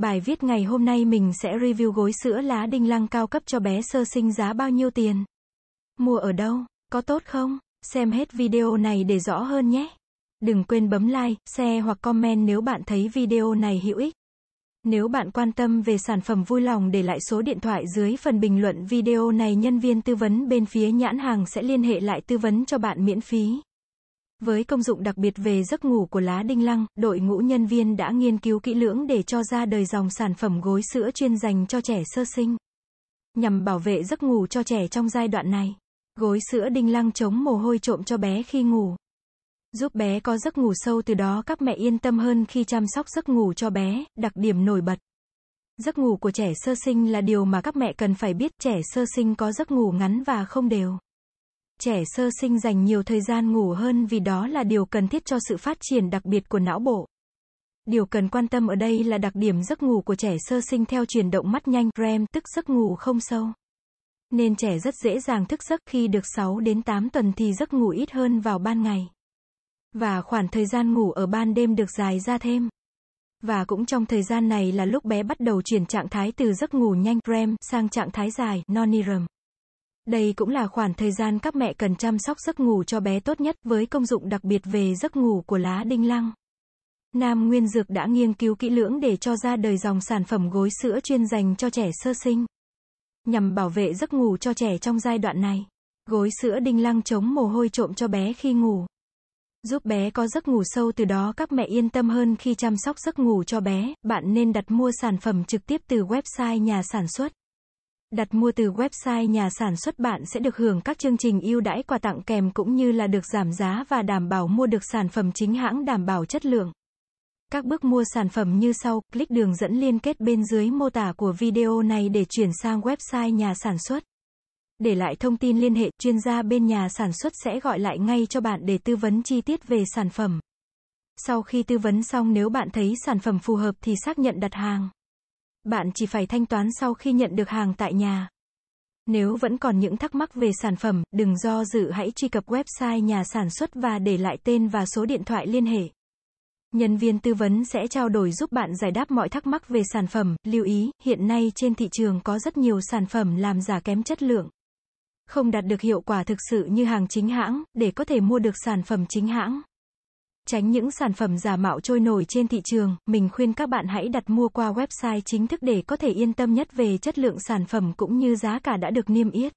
Bài viết ngày hôm nay mình sẽ review gối sữa lá đinh lăng cao cấp cho bé sơ sinh giá bao nhiêu tiền? Mua ở đâu? Có tốt không? Xem hết video này để rõ hơn nhé. Đừng quên bấm like, share hoặc comment nếu bạn thấy video này hữu ích. Nếu bạn quan tâm về sản phẩm vui lòng để lại số điện thoại dưới phần bình luận video này nhân viên tư vấn bên phía nhãn hàng sẽ liên hệ lại tư vấn cho bạn miễn phí. Với công dụng đặc biệt về giấc ngủ của lá đinh lăng, đội ngũ nhân viên đã nghiên cứu kỹ lưỡng để cho ra đời dòng sản phẩm gối sữa chuyên dành cho trẻ sơ sinh. Nhằm bảo vệ giấc ngủ cho trẻ trong giai đoạn này. Gối sữa đinh lăng chống mồ hôi trộm cho bé khi ngủ. Giúp bé có giấc ngủ sâu từ đó các mẹ yên tâm hơn khi chăm sóc giấc ngủ cho bé, đặc điểm nổi bật. Giấc ngủ của trẻ sơ sinh là điều mà các mẹ cần phải biết trẻ sơ sinh có giấc ngủ ngắn và không đều. Trẻ sơ sinh dành nhiều thời gian ngủ hơn vì đó là điều cần thiết cho sự phát triển đặc biệt của não bộ. Điều cần quan tâm ở đây là đặc điểm giấc ngủ của trẻ sơ sinh theo chuyển động mắt nhanh REM, tức giấc ngủ không sâu. Nên trẻ rất dễ dàng thức giấc khi được 6 đến 8 tuần thì giấc ngủ ít hơn vào ban ngày. Và khoảng thời gian ngủ ở ban đêm được dài ra thêm. Và cũng trong thời gian này là lúc bé bắt đầu chuyển trạng thái từ giấc ngủ nhanh REM sang trạng thái dài non-REM. Đây cũng là khoảng thời gian các mẹ cần chăm sóc giấc ngủ cho bé tốt nhất với công dụng đặc biệt về giấc ngủ của lá đinh lăng. Nam Nguyên Dược đã nghiên cứu kỹ lưỡng để cho ra đời dòng sản phẩm gối sữa chuyên dành cho trẻ sơ sinh. Nhằm bảo vệ giấc ngủ cho trẻ trong giai đoạn này. Gối sữa đinh lăng chống mồ hôi trộm cho bé khi ngủ. Giúp bé có giấc ngủ sâu từ đó các mẹ yên tâm hơn khi chăm sóc giấc ngủ cho bé, bạn nên đặt mua sản phẩm trực tiếp từ website nhà sản xuất. Đặt mua từ website nhà sản xuất bạn sẽ được hưởng các chương trình ưu đãi quà tặng kèm cũng như là được giảm giá và đảm bảo mua được sản phẩm chính hãng đảm bảo chất lượng. Các bước mua sản phẩm như sau, click đường dẫn liên kết bên dưới mô tả của video này để chuyển sang website nhà sản xuất. Để lại thông tin liên hệ, chuyên gia bên nhà sản xuất sẽ gọi lại ngay cho bạn để tư vấn chi tiết về sản phẩm. Sau khi tư vấn xong nếu bạn thấy sản phẩm phù hợp thì xác nhận đặt hàng. Bạn chỉ phải thanh toán sau khi nhận được hàng tại nhà. Nếu vẫn còn những thắc mắc về sản phẩm, đừng do dự hãy truy cập website nhà sản xuất và để lại tên và số điện thoại liên hệ. Nhân viên tư vấn sẽ trao đổi giúp bạn giải đáp mọi thắc mắc về sản phẩm. Lưu ý, hiện nay trên thị trường có rất nhiều sản phẩm làm giả kém chất lượng. Không đạt được hiệu quả thực sự như hàng chính hãng, để có thể mua được sản phẩm chính hãng. Tránh những sản phẩm giả mạo trôi nổi trên thị trường, mình khuyên các bạn hãy đặt mua qua website chính thức để có thể yên tâm nhất về chất lượng sản phẩm cũng như giá cả đã được niêm yết.